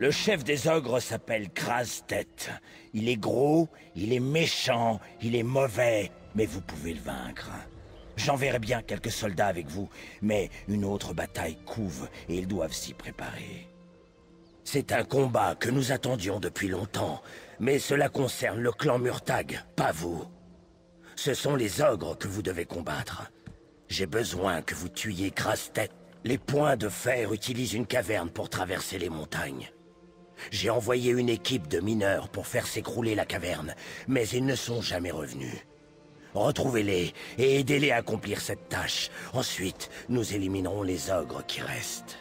Le chef des ogres s'appelle Tête. Il est gros, il est méchant, il est mauvais, mais vous pouvez le vaincre. J'enverrai bien quelques soldats avec vous, mais une autre bataille couve et ils doivent s'y préparer. C'est un combat que nous attendions depuis longtemps, mais cela concerne le clan Murtag, pas vous. Ce sont les ogres que vous devez combattre. J'ai besoin que vous tuiez Tête. Les points de fer utilisent une caverne pour traverser les montagnes. J'ai envoyé une équipe de mineurs pour faire s'écrouler la caverne, mais ils ne sont jamais revenus. Retrouvez-les et aidez-les à accomplir cette tâche. Ensuite, nous éliminerons les ogres qui restent.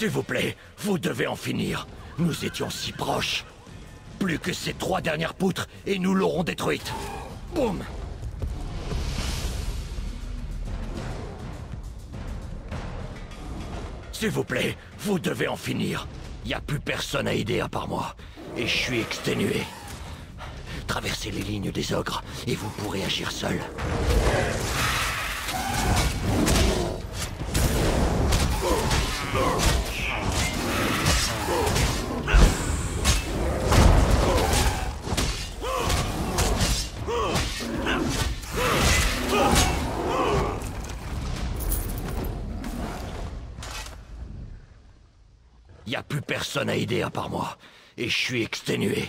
S'il vous plaît, vous devez en finir. Nous étions si proches. Plus que ces trois dernières poutres et nous l'aurons détruite. Boum S'il vous plaît, vous devez en finir. Y a plus personne à aider à part moi. Et je suis exténué. Traversez les lignes des ogres et vous pourrez agir seul. Y a plus personne à aider à part moi. Et je suis exténué.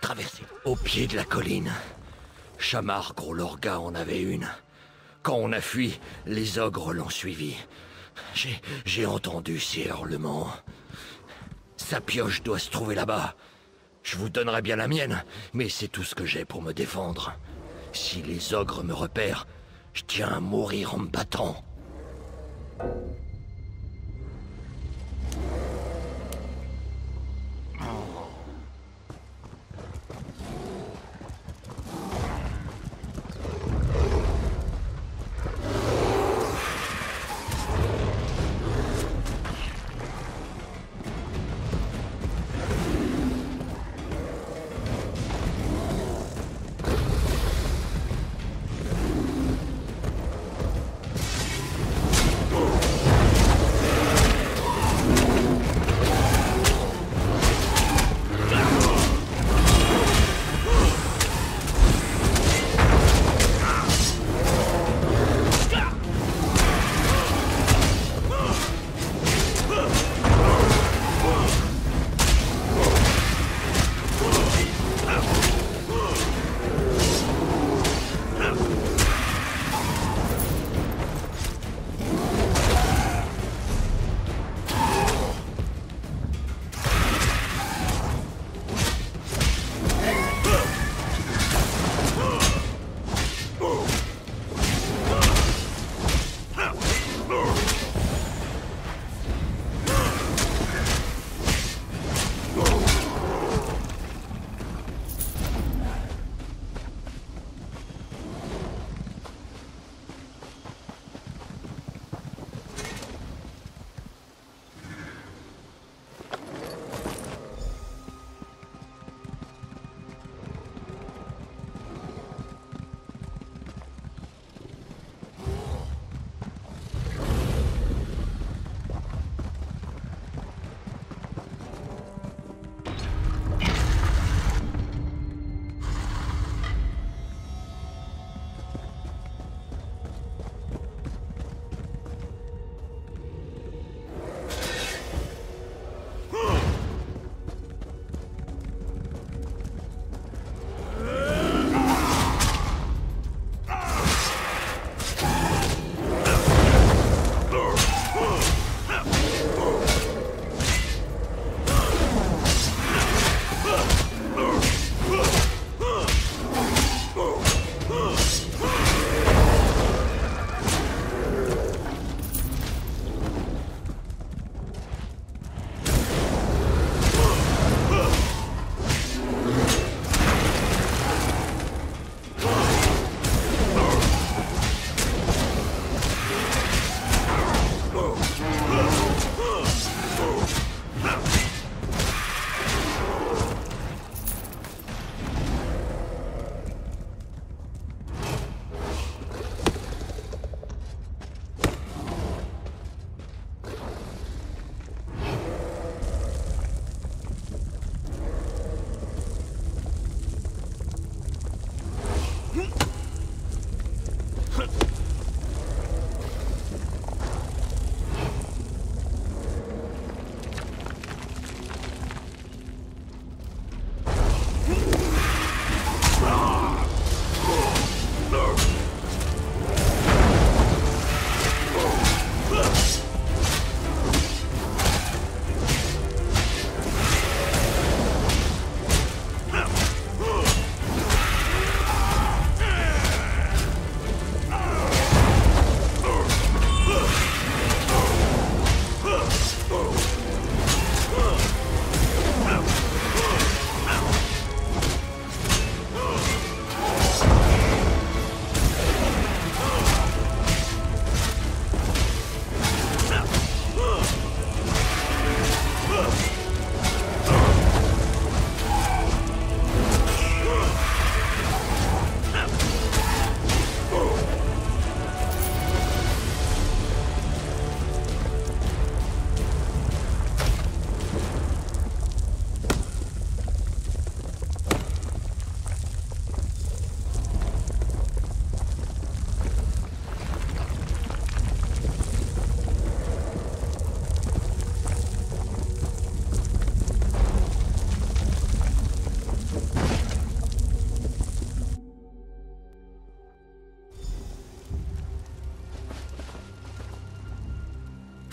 Traversez au pied de la colline. Chamar Gros Lorga en avait une. Quand on a fui, les ogres l'ont suivi. J'ai entendu ces hurlements. Sa pioche doit se trouver là-bas. Je vous donnerai bien la mienne, mais c'est tout ce que j'ai pour me défendre. Si les ogres me repèrent, je tiens à mourir en me battant.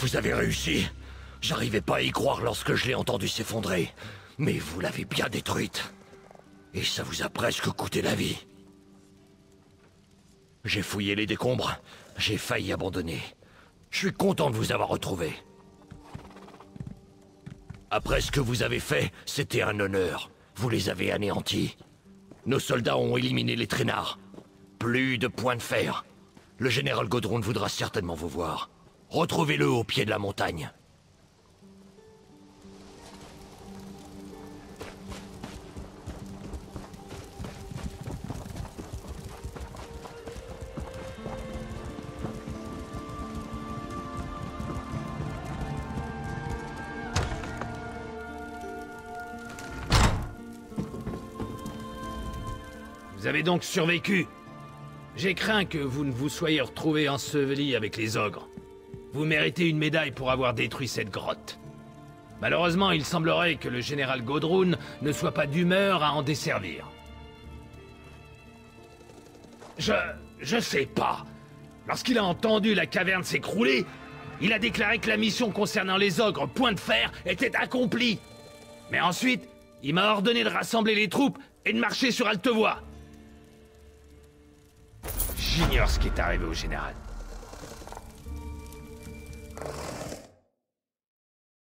Vous avez réussi. J'arrivais pas à y croire lorsque je l'ai entendu s'effondrer. Mais vous l'avez bien détruite. Et ça vous a presque coûté la vie. J'ai fouillé les décombres. J'ai failli abandonner. Je suis content de vous avoir retrouvé. Après ce que vous avez fait, c'était un honneur. Vous les avez anéantis. Nos soldats ont éliminé les traînards. Plus de points de fer. Le général Godron voudra certainement vous voir. Retrouvez-le au pied de la montagne. Vous avez donc survécu J'ai craint que vous ne vous soyez retrouvé enseveli avec les ogres. Vous méritez une médaille pour avoir détruit cette grotte. Malheureusement, il semblerait que le général Godrun ne soit pas d'humeur à en desservir. Je... je sais pas. Lorsqu'il a entendu la caverne s'écrouler, il a déclaré que la mission concernant les ogres Point de Fer était accomplie. Mais ensuite, il m'a ordonné de rassembler les troupes et de marcher sur Altevoie. J'ignore ce qui est arrivé au général.